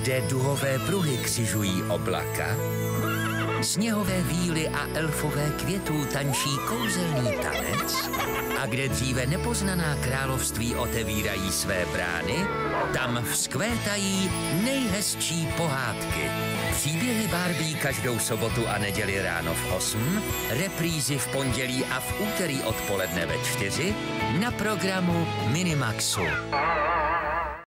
kde duhové pruhy křižují oblaka, sněhové víly a elfové květů tančí kouzelný tanec a kde dříve nepoznaná království otevírají své brány, tam vzkvétají nejhezčí pohádky. Příběhy Barbie každou sobotu a neděli ráno v 8, reprízy v pondělí a v úterý odpoledne ve 4 na programu Minimaxu.